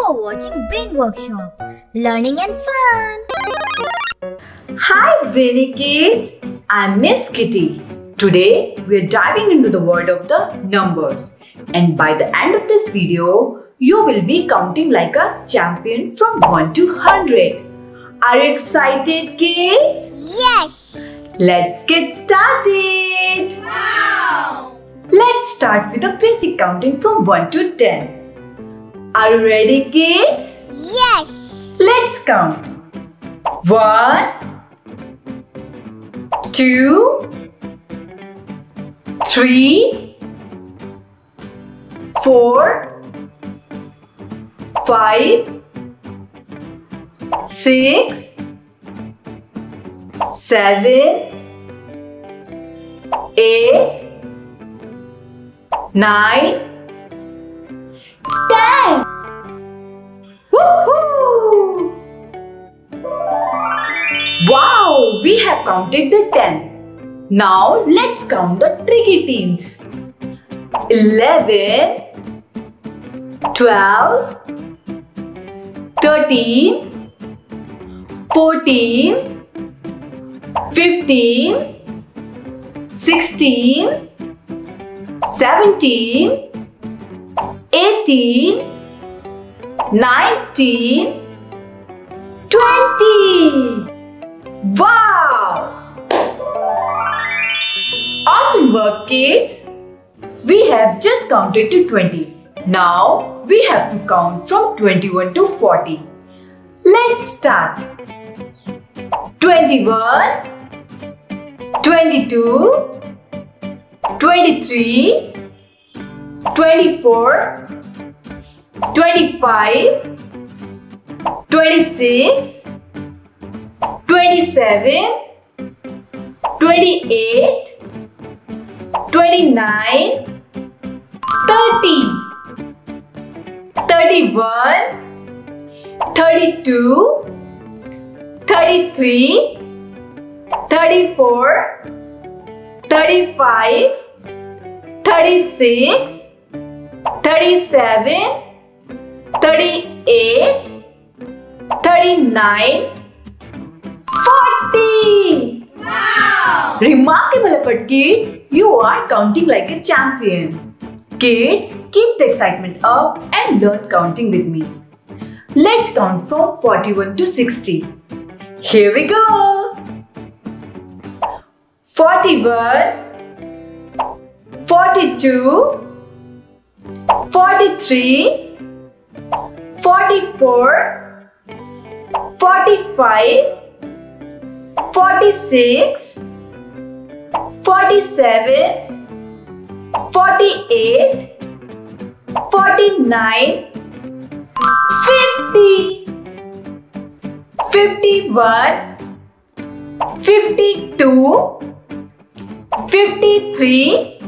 You're watching Brain Workshop, learning and fun. Hi, Brainy Kids! I'm Miss Kitty. Today, we're diving into the world of the numbers. And by the end of this video, you will be counting like a champion from 1 to 100. Are you excited, kids? Yes! Let's get started! Wow! Let's start with the basic counting from 1 to 10. Are you ready, kids? Yes! Let's count. 1, 2, 3, 4, 5, 6, 7, 8, 9, we have counted the 10. Now let's count the tricky teens. 11, 12, 13, 14, 15, 16, 17, 18, 19, 20. Wow! Work, kids! We have just counted to 20. Now we have to count from 21 to 40. Let's start. 21, 22, 23, 24, 25, 26, 27, 28, 29, 30, 31, 32, 33, 34, 35, 36, 37, 38, 39, 40! Wow! Remarkable effort, kids! You are counting like a champion. Kids, keep the excitement up and learn counting with me. Let's count from 41 to 60. Here we go! 41, 42, 43, 44, 45, 46, 47, 48, 49, 50, 51, 52, 53,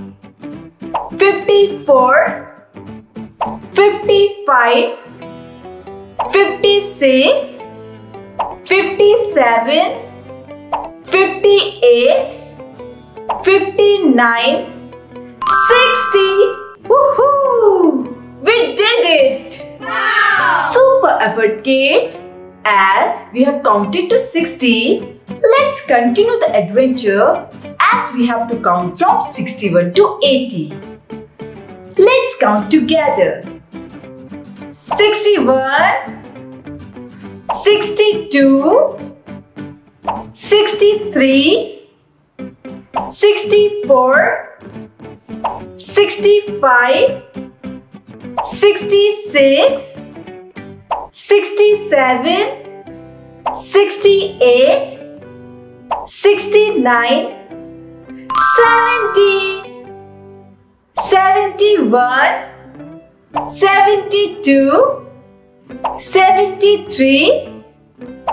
54, 55, 56, 57, 58, 59, 60. Woohoo! We did it! Wow! Super effort, kids! As we have counted to 60, let's continue the adventure as we have to count from 61 to 80. Let's count together. 61, 62, 63, 64, 65, 66, 67, 68, 69, 70, 71, 72, 73,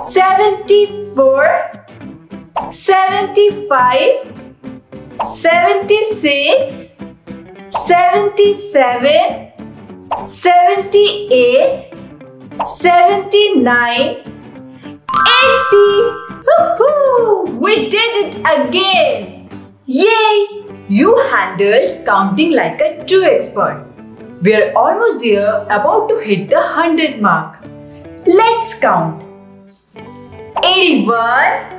74, 75, 76, 77, 78, 79, 80. Woohoo! We did it again! Yay! You handled counting like a true expert. We are almost there, about to hit the 100 mark. Let's count 81,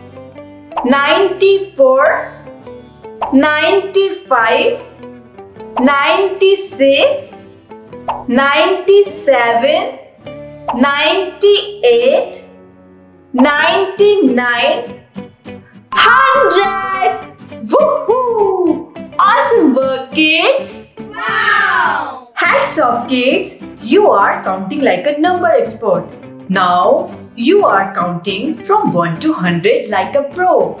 94, 95, 96, 97, 98, 99, 100! Woohoo! Awesome work, kids! Wow! Hats off, kids! You are counting like a number expert. Now, you are counting from 1 to 100 like a pro.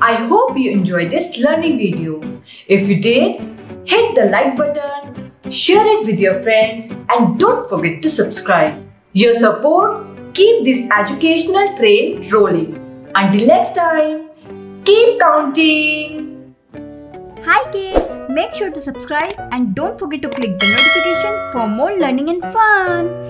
I hope you enjoyed this learning video. If you did, hit the like button, share it with your friends and don't forget to subscribe. Your support keep this educational train rolling. Until next time, keep counting. Hi kids, make sure to subscribe and don't forget to click the notification for more learning and fun.